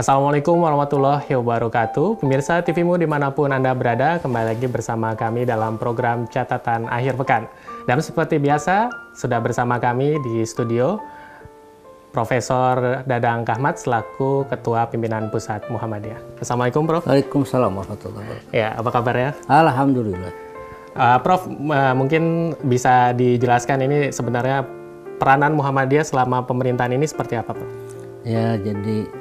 Assalamualaikum warahmatullahi wabarakatuh. Pemirsa TVmu di mana pun Anda berada, kembali lagi bersama kami dalam program Catatan Akhir Pekan. Dan seperti biasa, sudah bersama kami di studio Profesor Dadang Kahmat selaku Ketua Pimpinan Pusat Muhammadiyah. Assalamualaikum Prof. Waalaikumsalam warahmatullahi wabarakatuh. Ya, apa kabarnya? Alhamdulillah. Uh, Prof, uh, mungkin bisa dijelaskan ini sebenarnya peranan Muhammadiyah selama pemerintahan ini seperti apa, Prof? Ya, jadi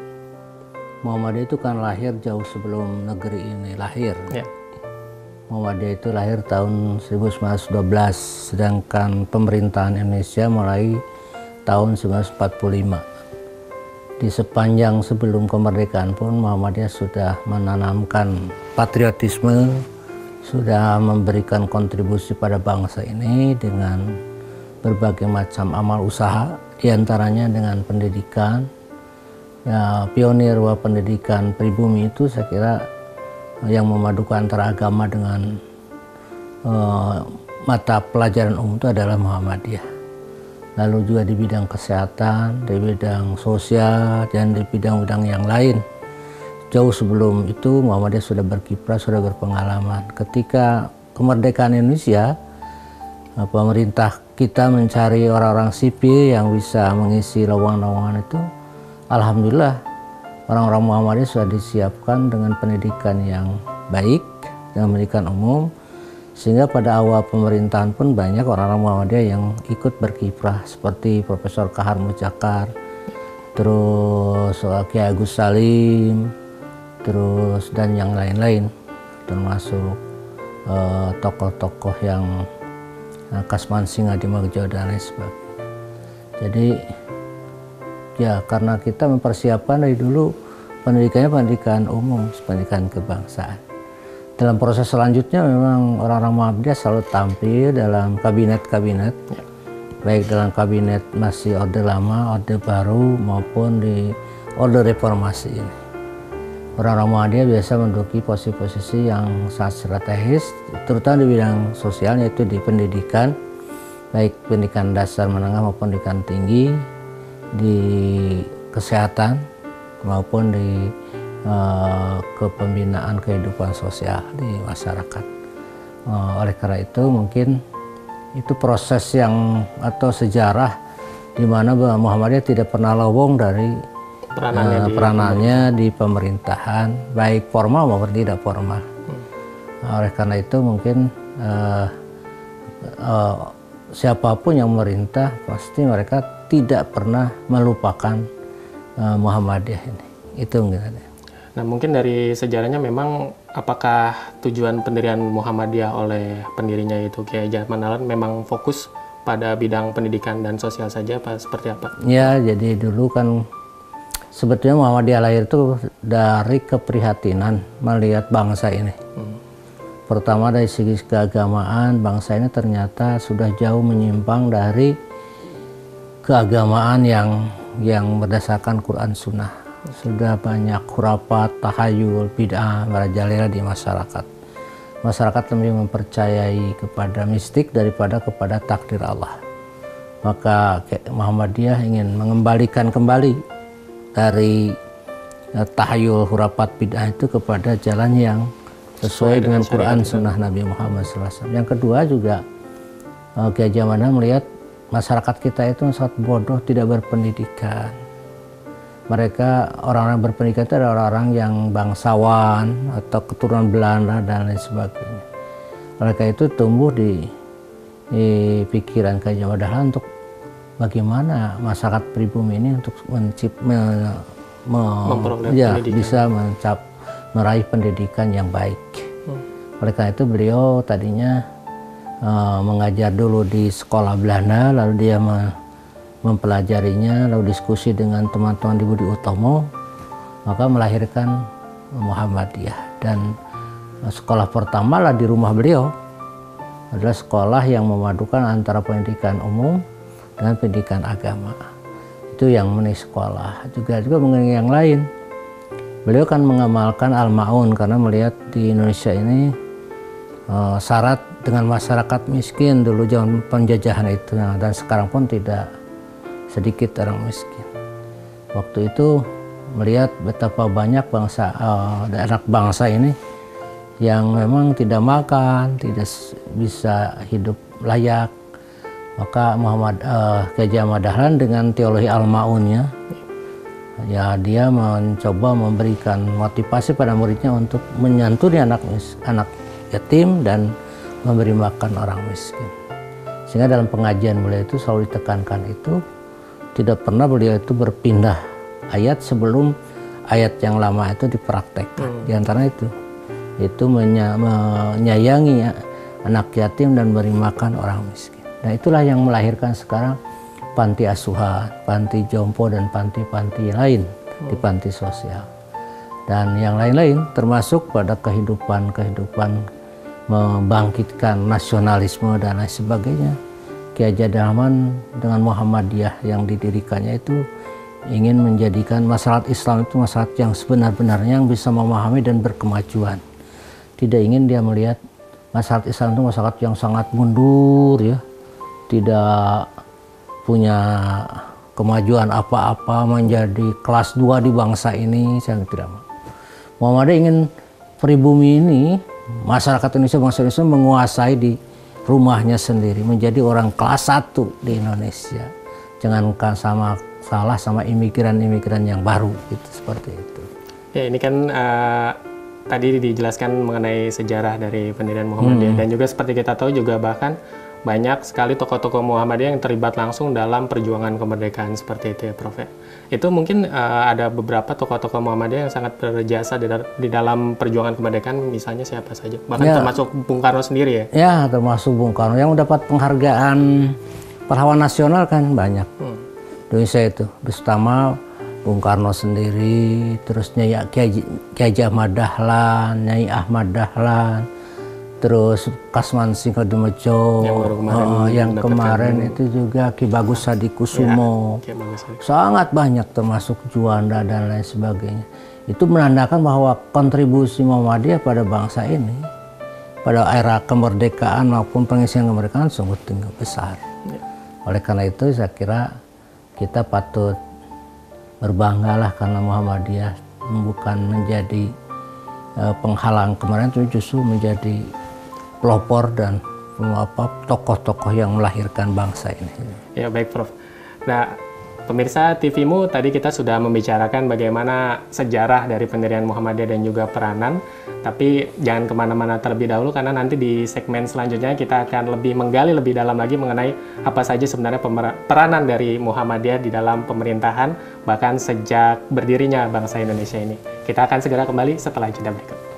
Muhammadiyah itu kan lahir jauh sebelum negeri ini lahir. Ya. Muhammadiyah itu lahir tahun 1912, sedangkan pemerintahan Indonesia mulai tahun 1945. Di sepanjang sebelum kemerdekaan pun Muhammadiyah sudah menanamkan patriotisme, sudah memberikan kontribusi pada bangsa ini dengan berbagai macam amal usaha, di antaranya dengan pendidikan, ya pionir bahwa pendidikan pribumi itu saya kira yang memadukan antara agama dengan uh, mata pelajaran umum itu adalah Muhammadiyah. Lalu juga di bidang kesehatan, di bidang sosial, dan di bidang-bidang yang lain. Jauh sebelum itu Muhammadiyah sudah berkiprah, sudah berpengalaman. Ketika kemerdekaan Indonesia, pemerintah kita mencari orang-orang sipil yang bisa mengisi lowongan-lowongan itu, Alhamdulillah orang-orang Muhammadiyah sudah disiapkan dengan pendidikan yang baik, dengan pendidikan umum, sehingga pada awal pemerintahan pun banyak orang-orang Muhammadiyah yang ikut berkiprah seperti Profesor Kahar Mujakar, terus Kiai Agus Salim, terus dan yang lain-lain, termasuk tokoh tokoh-tokoh yang uh, Kasman Singa di Magjo dan lain sebagainya. Jadi ya karena kita mempersiapkan dari dulu pendidikannya pendidikan umum, pendidikan kebangsaan. Dalam proses selanjutnya memang orang-orang Muhammadiyah selalu tampil dalam kabinet-kabinet, ya. baik dalam kabinet masih orde lama, orde baru maupun di orde reformasi ini. Orang-orang Muhammadiyah biasa menduduki posisi-posisi yang sangat strategis, terutama di bidang sosial yaitu di pendidikan, baik pendidikan dasar menengah maupun pendidikan tinggi, di kesehatan maupun di uh, kepembinaan kehidupan sosial di masyarakat. Uh, oleh karena itu mungkin itu proses yang atau sejarah di mana Muhammadiyah tidak pernah lowong dari peranannya, uh, di, peranannya di pemerintahan baik formal maupun tidak formal. Hmm. oleh karena itu mungkin uh, uh, siapa pun yang memerintah pasti mereka tidak pernah melupakan uh, Muhammadiyah ini. Itu mungkin Nah mungkin dari sejarahnya memang apakah tujuan pendirian Muhammadiyah oleh pendirinya itu Kiai Jatman Alan memang fokus pada bidang pendidikan dan sosial saja apa seperti apa? Ya jadi dulu kan sebetulnya Muhammadiyah lahir itu dari keprihatinan melihat bangsa ini. Hmm. Pertama dari segi keagamaan bangsa ini ternyata sudah jauh menyimpang dari keagamaan yang yang berdasarkan Quran Sunnah. Sudah banyak khurafat, tahayul, bid'ah merajalela di masyarakat. Masyarakat lebih mempercayai kepada mistik daripada kepada takdir Allah. Maka Muhammadiyah ingin mengembalikan kembali dari eh, tahayul, khurafat, bid'ah itu kepada jalan yang sesuai dengan Quran Sunnah Nabi Muhammad SAW. Yang kedua juga eh, Kiai Jamana melihat masyarakat kita itu sangat bodoh, tidak berpendidikan. Mereka orang-orang berpendidikan itu adalah orang-orang yang bangsawan atau keturunan Belanda dan lain sebagainya. Mereka itu tumbuh di, di pikiran kajian padahal untuk bagaimana masyarakat pribumi ini untuk mencip, me, me, ya, bisa mencap, meraih pendidikan yang baik. Hmm. Oleh karena itu beliau tadinya uh, mengajar dulu di sekolah Belanda, lalu dia me mempelajarinya, lalu diskusi dengan teman-teman di Budi Utomo, maka melahirkan Muhammadiyah. Dan sekolah pertama lah di rumah beliau adalah sekolah yang memadukan antara pendidikan umum dengan pendidikan agama. Itu yang menis sekolah. Juga juga mengenai yang lain. Beliau kan mengamalkan al-maun karena melihat di Indonesia ini uh, syarat dengan masyarakat miskin dulu zaman penjajahan itu nah, dan sekarang pun tidak sedikit orang miskin. Waktu itu melihat betapa banyak bangsa uh, anak bangsa ini yang memang tidak makan, tidak bisa hidup layak. Maka Muhammad uh, Gajah Madahlan dengan teologi al-maunnya ya dia mencoba memberikan motivasi pada muridnya untuk menyantuni anak anak yatim dan memberi makan orang miskin. Sehingga dalam pengajian beliau itu selalu ditekankan itu tidak pernah beliau itu berpindah ayat sebelum ayat yang lama itu dipraktekkan. Hmm. Di antara itu itu menya, menyayangi anak yatim dan beri makan orang miskin. Nah itulah yang melahirkan sekarang panti asuhan, panti jompo dan panti-panti lain di hmm. panti sosial. Dan yang lain-lain termasuk pada kehidupan-kehidupan membangkitkan nasionalisme dan lain sebagainya. Kiai Jadaman dengan Muhammadiyah yang didirikannya itu ingin menjadikan masyarakat Islam itu masyarakat yang sebenar-benarnya yang bisa memahami dan berkemajuan. Tidak ingin dia melihat masyarakat Islam itu masyarakat yang sangat mundur ya. Tidak punya kemajuan apa-apa menjadi kelas dua di bangsa ini saya tidak mau. Muhammadiyah ingin pribumi ini masyarakat Indonesia bangsa Indonesia menguasai di rumahnya sendiri menjadi orang kelas satu di Indonesia. Jangankan sama salah sama imigran-imigran yang baru itu seperti itu. Ya ini kan uh, tadi dijelaskan mengenai sejarah dari pendirian Muhammadiyah. Hmm. dan juga seperti kita tahu juga bahkan banyak sekali tokoh-tokoh Muhammadiyah yang terlibat langsung dalam perjuangan kemerdekaan seperti itu ya Prof. Ya. Itu mungkin uh, ada beberapa tokoh-tokoh Muhammadiyah yang sangat berjasa di, di dalam perjuangan kemerdekaan misalnya siapa saja bahkan ya. termasuk Bung Karno sendiri ya. Ya termasuk Bung Karno yang mendapat penghargaan pahlawan nasional kan banyak. Hmm. Indonesia itu bersama Bung Karno sendiri, terus Nyai Kiai Ahmad Dahlan, Nyai Ahmad Dahlan, terus Kasman Singkodemejo, yang, kemarin, uh, yang kemarin itu juga Ki Bagus Sadikusumo, ya, sangat banyak termasuk Juanda dan lain sebagainya. Itu menandakan bahwa kontribusi Muhammadiyah pada bangsa ini pada era kemerdekaan maupun pengisian kemerdekaan sungguh tinggi besar. Ya. Oleh karena itu saya kira kita patut berbanggalah karena Muhammadiyah bukan menjadi uh, penghalang kemarin itu justru menjadi pelopor dan apa tokoh-tokoh yang melahirkan bangsa ini. Ya baik Prof. Nah Pemirsa TVmu tadi kita sudah membicarakan bagaimana sejarah dari pendirian Muhammadiyah dan juga peranan. Tapi jangan ke mana-mana terlebih dahulu karena nanti di segmen selanjutnya kita akan lebih menggali lebih dalam lagi mengenai apa saja sebenarnya peranan dari Muhammadiyah di dalam pemerintahan bahkan sejak berdirinya bangsa Indonesia ini. Kita akan segera kembali setelah jeda berikut.